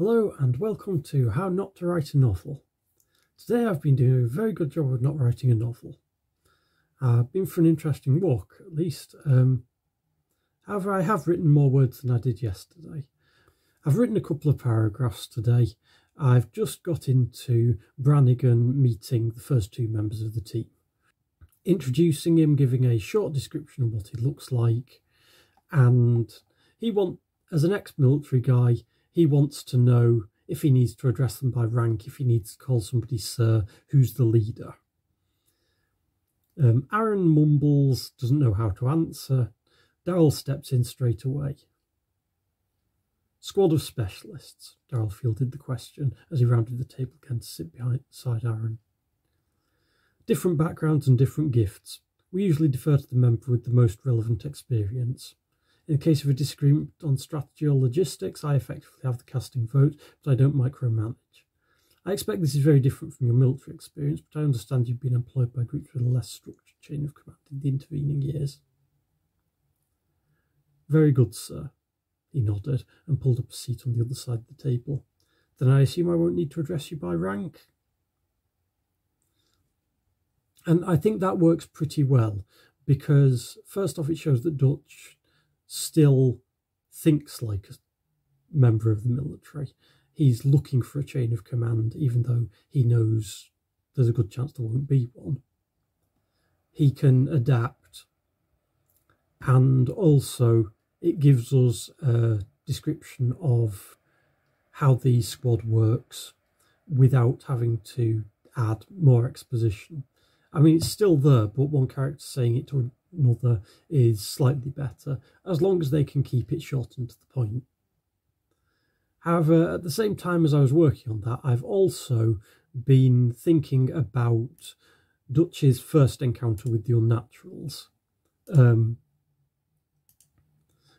Hello and welcome to How Not to Write a Novel. Today I've been doing a very good job of not writing a novel. I've been for an interesting walk, at least. Um, however, I have written more words than I did yesterday. I've written a couple of paragraphs today. I've just got into Brannigan meeting the first two members of the team. Introducing him, giving a short description of what he looks like, and he want as an ex-military guy, he wants to know if he needs to address them by rank, if he needs to call somebody sir, who's the leader. Um, Aaron mumbles, doesn't know how to answer. Daryl steps in straight away. Squad of specialists, Daryl fielded the question as he rounded the table again to sit beside Aaron. Different backgrounds and different gifts. We usually defer to the member with the most relevant experience. In the case of a disagreement on strategy or logistics, I effectively have the casting vote, but I don't micromanage. I expect this is very different from your military experience, but I understand you've been employed by groups with a less structured chain of command in the intervening years. Very good, sir. He nodded and pulled up a seat on the other side of the table. Then I assume I won't need to address you by rank? And I think that works pretty well because, first off, it shows that Dutch still thinks like a member of the military. He's looking for a chain of command, even though he knows there's a good chance there won't be one. He can adapt, and also it gives us a description of how the squad works without having to add more exposition. I mean, it's still there, but one character saying it to another is slightly better, as long as they can keep it short and to the point. However, at the same time as I was working on that, I've also been thinking about Dutch's first encounter with the Unnaturals, um,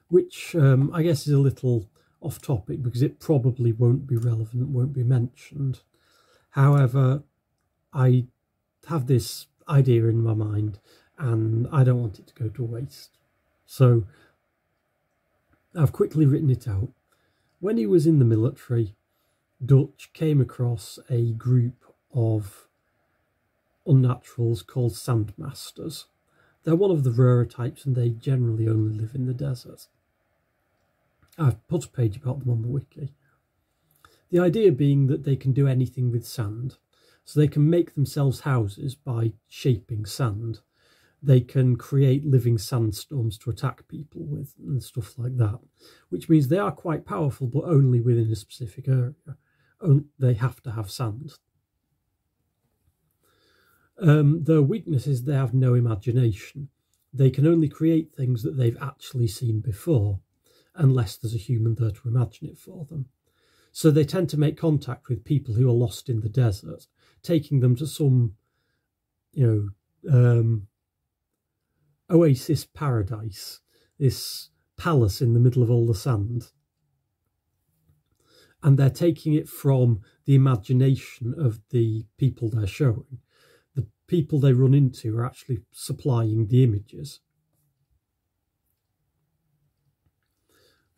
which um, I guess is a little off topic because it probably won't be relevant, won't be mentioned. However, I have this idea in my mind and I don't want it to go to waste. So I've quickly written it out. When he was in the military, Dutch came across a group of unnaturals called sandmasters. They're one of the rarer types and they generally only live in the desert. I've put a page about them on the wiki. The idea being that they can do anything with sand. So they can make themselves houses by shaping sand they can create living sandstorms to attack people with and stuff like that, which means they are quite powerful, but only within a specific area. They have to have sand. Um, their weakness is they have no imagination. They can only create things that they've actually seen before, unless there's a human there to imagine it for them. So they tend to make contact with people who are lost in the desert, taking them to some, you know, um, oasis paradise, this palace in the middle of all the sand. And they're taking it from the imagination of the people they're showing. The people they run into are actually supplying the images.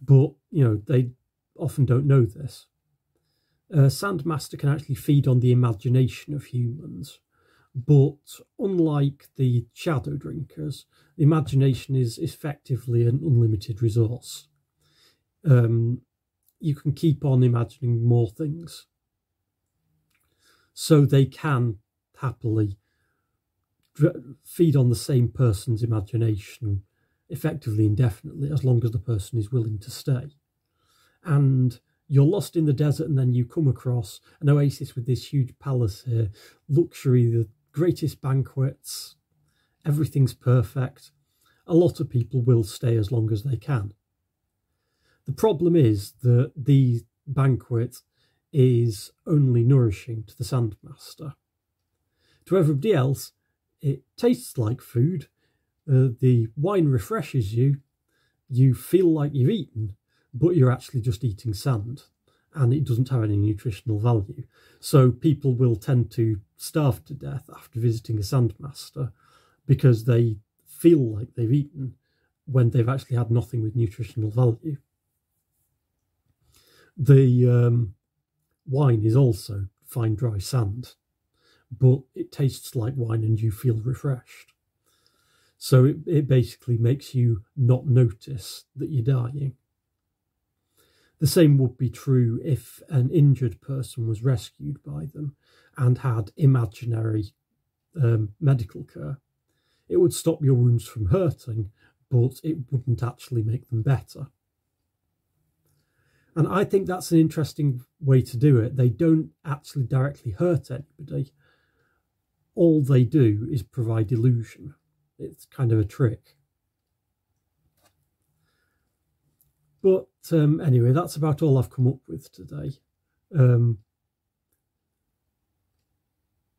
But, you know, they often don't know this. A Sandmaster can actually feed on the imagination of humans but unlike the shadow drinkers, imagination is effectively an unlimited resource. Um, you can keep on imagining more things. So they can happily feed on the same person's imagination effectively indefinitely as long as the person is willing to stay. And you're lost in the desert and then you come across an oasis with this huge palace here, luxury, the greatest banquets, everything's perfect. A lot of people will stay as long as they can. The problem is that the banquet is only nourishing to the Sandmaster. To everybody else, it tastes like food, uh, the wine refreshes you, you feel like you've eaten, but you're actually just eating sand and it doesn't have any nutritional value. So people will tend to starve to death after visiting a sandmaster because they feel like they've eaten when they've actually had nothing with nutritional value. The um, wine is also fine dry sand, but it tastes like wine and you feel refreshed. So it, it basically makes you not notice that you're dying. The same would be true if an injured person was rescued by them and had imaginary um, medical care. It would stop your wounds from hurting, but it wouldn't actually make them better. And I think that's an interesting way to do it. They don't actually directly hurt anybody. All they do is provide illusion. It's kind of a trick. But um, anyway, that's about all I've come up with today. Um,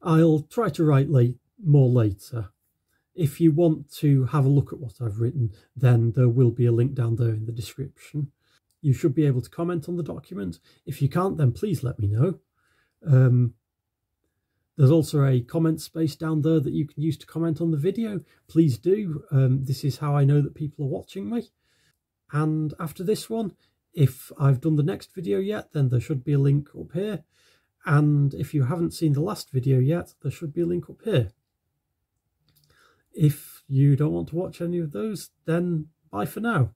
I'll try to write late, more later. If you want to have a look at what I've written, then there will be a link down there in the description. You should be able to comment on the document. If you can't, then please let me know. Um, there's also a comment space down there that you can use to comment on the video. Please do. Um, this is how I know that people are watching me. And after this one, if I've done the next video yet, then there should be a link up here. And if you haven't seen the last video yet, there should be a link up here. If you don't want to watch any of those, then bye for now.